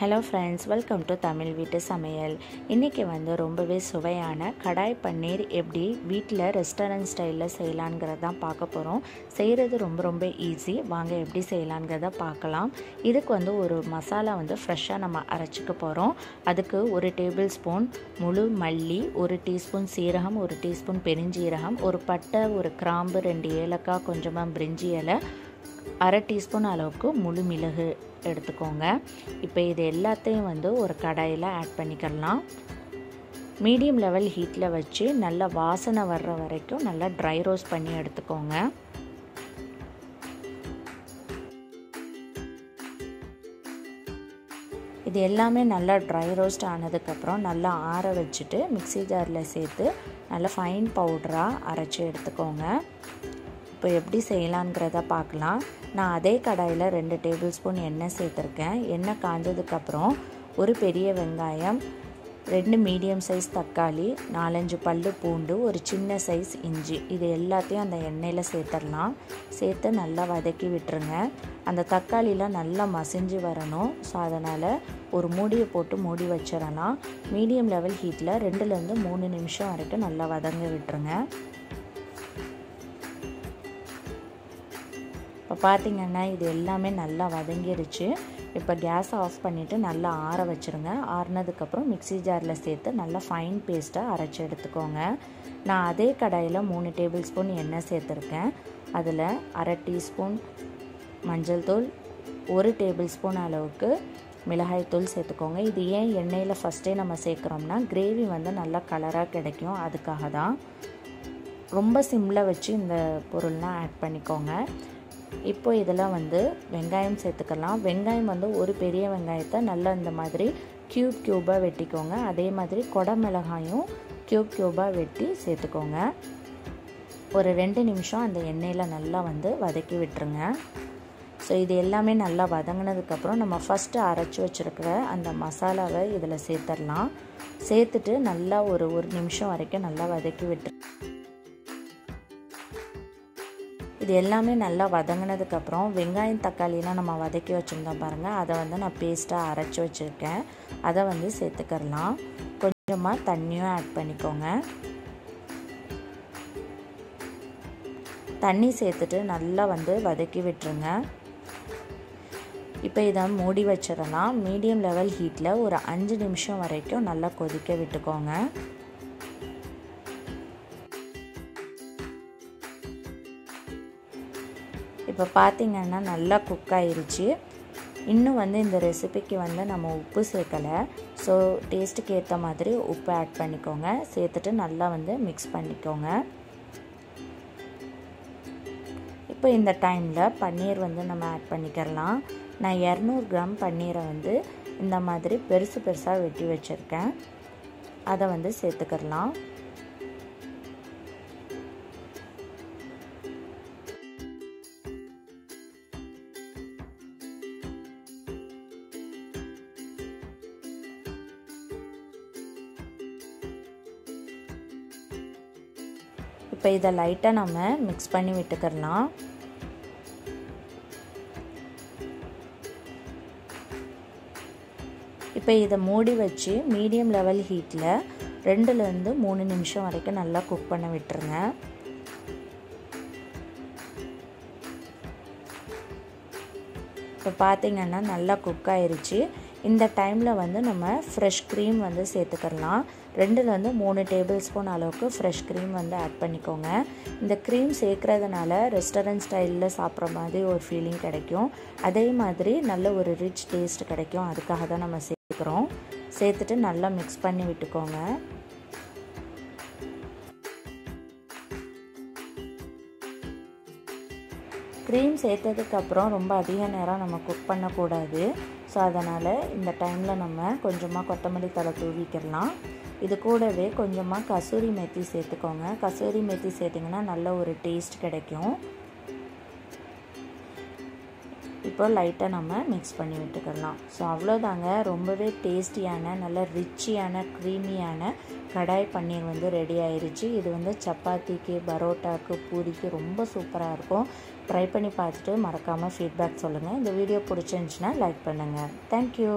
Hello friends welcome to Tamil வீட்டு சமையல். இன்றைக்கி வந்து ரொம்பவே சுவையான கடாய் பன்னீர் எப்படி வீட்டில் ரெஸ்டாரண்ட் ஸ்டைலில் செய்யலாங்கிறத தான் பார்க்க போகிறோம் செய்கிறது ரொம்ப ரொம்ப ஈஸி வாங்க எப்படி செய்யலாங்கிறத பார்க்கலாம். இதுக்கு வந்து ஒரு மசாலா வந்து ஃப்ரெஷ்ஷாக நம்ம அரைச்சிக்க போகிறோம் அதுக்கு ஒரு டேபிள் ஸ்பூன் முழு மல்லி ஒரு டீஸ்பூன் சீரகம் ஒரு டீஸ்பூன் பெருஞ்சீரகம் ஒரு பட்டை ஒரு கிராம்பு ரெண்டு ஏலக்காய் கொஞ்சமாக பிரிஞ்சி இலை அரை டீஸ்பூன் அளவுக்கு முழு மிளகு எடுத்துக்கோங்க. இப்போ இது எல்லாத்தையும் வந்து ஒரு கடாயில் ஆட் பண்ணிக்கலாம். மீடியம் லெவல் ஹீட்டில் வச்சு நல்லா வாசனை வர்ற வரைக்கும் நல்லா ட்ரை ரோஸ்ட் பண்ணி எடுத்துக்கோங்க. இது எல்லாமே நல்லா ட்ரை ரோஸ்ட் ஆனதுக்கப்புறம் நல்லா ஆற வச்சுட்டு மிக்சி ஜாரில் சேர்த்து நல்லா ஃபைன் பவுடராக அரைச்சி எடுத்துக்கோங்க. இப்போ எப்படி செய்யலாங்கிறத பார்க்கலாம். நான் அதே கடாயில் ரெண்டு டேபிள் ஸ்பூன் எண்ணெய் சேர்த்துருக்கேன். எண்ணெய் காஞ்சதுக்கப்புறம் ஒரு பெரிய வெங்காயம் ரெண்டு மீடியம் சைஸ் தக்காளி நாலஞ்சு பல் பூண்டு ஒரு சின்ன சைஸ் இஞ்சி. இது எல்லாத்தையும் அந்த எண்ணெயில் சேர்த்துடலாம். சேர்த்து நல்லா வதக்கி விட்டுருங்க. அந்த தக்காளிலாம் நல்லா மசிஞ்சு வரணும். ஸோ அதனால் ஒரு மூடியை போட்டு மூடி வச்சிடலாம். மீடியம் லெவல் ஹீட்டில் ரெண்டுலேருந்து மூணு நிமிஷம் வரைக்கும் நல்லா வதங்க விட்டுருங்க. இப்போ பார்த்திங்கன்னா இது எல்லாமே நல்லா வதங்கிருச்சு. இப்போ கேஸை ஆஃப் பண்ணிவிட்டு நல்லா ஆற வச்சுருங்க. ஆறுனதுக்கப்புறம் மிக்சி ஜாரில் சேர்த்து நல்லா ஃபைன் பேஸ்ட்டாக அரைச்சி எடுத்துக்கோங்க. நான் அதே கடாயில் மூணு டேபிள் ஸ்பூன் எண்ணெய் சேர்த்துருக்கேன். அதில் அரை டீஸ்பூன் மஞ்சள் தூள் ஒரு டேபிள் ஸ்பூன் அளவுக்கு மிளகாய் தூள் சேர்த்துக்கோங்க. இது ஏன் எண்ணெயில் ஃபஸ்ட்டே நம்ம சேர்க்குறோம்னா கிரேவி வந்து நல்லா கலராக கிடைக்கும். அதுக்காக தான் ரொம்ப சிம்மில் வச்சு இந்த பொருள்லாம் ஆட் பண்ணிக்கோங்க. இப்போ இதில் வந்து வெங்காயம் சேர்த்துக்கலாம். வெங்காயம் வந்து ஒரு பெரிய வெங்காயத்தை நல்லா இந்த மாதிரி க்யூப் க்யூபாக வெட்டிக்கோங்க. அதே மாதிரி கொடை மிளகாயும் க்யூப் க்யூபாக வெட்டி சேர்த்துக்கோங்க. ஒரு ரெண்டு நிமிஷம் அந்த எண்ணெயில் நல்லா வந்து வதக்கி விட்டுருங்க. ஸோ இது எல்லாமே நல்லா வதங்கினதுக்கப்புறம் நம்ம ஃபஸ்ட்டு அரைச்சி வச்சுருக்கிற அந்த மசாலாவை இதில் சேர்த்துடலாம். சேர்த்துட்டு நல்லா ஒரு ஒரு நிமிஷம் வரைக்கும் நல்லா வதக்கி விட்டுருங்க இது எல்லாமே நல்லா வதங்கினதுக்கப்புறம் வெங்காயம் தக்காளிலாம் நம்ம வதக்கி வச்சுருந்தோம் பாருங்கள் அதை வந்து நான் பேஸ்ட்டாக அரைச்சி வச்சுருக்கேன். அதை வந்து சேர்த்துக்கிறலாம். கொஞ்சமாக தண்ணியும் ஆட் பண்ணிக்கோங்க. தண்ணி சேர்த்துட்டு நல்லா வந்து வதக்கி விட்டுருங்க. இப்போ இதை மூடி வச்சிடலாம். மீடியம் லெவல் ஹீட்டில் ஒரு அஞ்சு நிமிஷம் வரைக்கும் நல்லா கொதிக்க விட்டுக்கோங்க. இப்போ பார்த்திங்கன்னா நல்லா குக் ஆயிடுச்சு இன்னும் வந்து இந்த ரெசிபிக்கு வந்து நம்ம உப்பு சேர்க்கலை. ஸோ டேஸ்ட்டுக்கு ஏற்ற மாதிரி உப்பு ஆட் பண்ணிக்கோங்க. சேர்த்துட்டு நல்லா வந்து மிக்ஸ் பண்ணிக்கோங்க. இப்போ இந்த டைமில் பன்னீர் வந்து நம்ம ஆட் பண்ணிக்கிறலாம். நான் இரநூறு கிராம் பன்னீரை வந்து இந்த மாதிரி பெருசு பெருசாக வெட்டி வச்சுருக்கேன். அதை வந்து சேர்த்துக்கிறலாம். இப்போ இதை லைட்டாக நம்ம மிக்ஸ் பண்ணி விட்டுக்கிறலாம். இப்போ இதை மூடி வச்சு மீடியம் லெவல் ஹீட்டில் ரெண்டுலேருந்து மூணு நிமிஷம் வரைக்கும் நல்லா குக் பண்ண விட்டுருங்க. இப்போ பார்த்திங்கன்னா நல்லா குக் ஆயிடுச்சு இந்த டைமில் வந்து நம்ம ஃப்ரெஷ் க்ரீம் வந்து சேர்த்துக்கலாம் ரெண்டுலேருந்து மூணு டேபிள் ஸ்பூன் அளவுக்கு ஃப்ரெஷ் க்ரீம் வந்து ஆட் பண்ணிக்கோங்க. இந்த க்ரீம் சேர்க்குறதுனால ரெஸ்டாரண்ட் ஸ்டைலில் சாப்பிட்ற மாதிரி ஒரு ஃபீலிங் கிடைக்கும். அதே மாதிரி நல்ல ஒரு ரிச் டேஸ்ட் கிடைக்கும். அதுக்காக தான் நம்ம சேர்க்குறோம். சேர்த்துட்டு நல்லா மிக்ஸ் பண்ணி விட்டுக்கோங்க. க்ரீம் சேர்த்ததுக்கப்புறம் ரொம்ப அதிக நேரம் நம்ம குக் பண்ணக்கூடாது. ஸோ அதனால் இந்த டைமில் நம்ம கொஞ்சமாக கொத்தமல்லி தலை தூவிக்கிடலாம். இது கூடவே கொஞ்சமாக கசூரி மெத்தி சேர்த்துக்கோங்க. கசூரி மெத்தி சேர்த்திங்கன்னா நல்ல ஒரு டேஸ்ட் கிடைக்கும். இப்போ லைட்டாக நம்ம மிக்ஸ் பண்ணி விட்டுக்கலாம். ஸோ அவ்வளோதாங்க ரொம்பவே டேஸ்டியான நல்ல ரிச்சியான க்ரீமியான கடாய் பன்னீர் வந்து ரெடி ஆயிடுச்சு இது வந்து சப்பாத்திக்கு பரோட்டாக்கு பூரிக்கு ரொம்ப சூப்பராக இருக்கும். ட்ரை பண்ணி பார்த்துட்டு மறக்காமல் ஃபீட்பேக் சொல்லுங்கள் இந்த வீடியோ பிடிச்சிருந்துச்சின்னா லைக் பண்ணுங்கள் தேங்க்யூ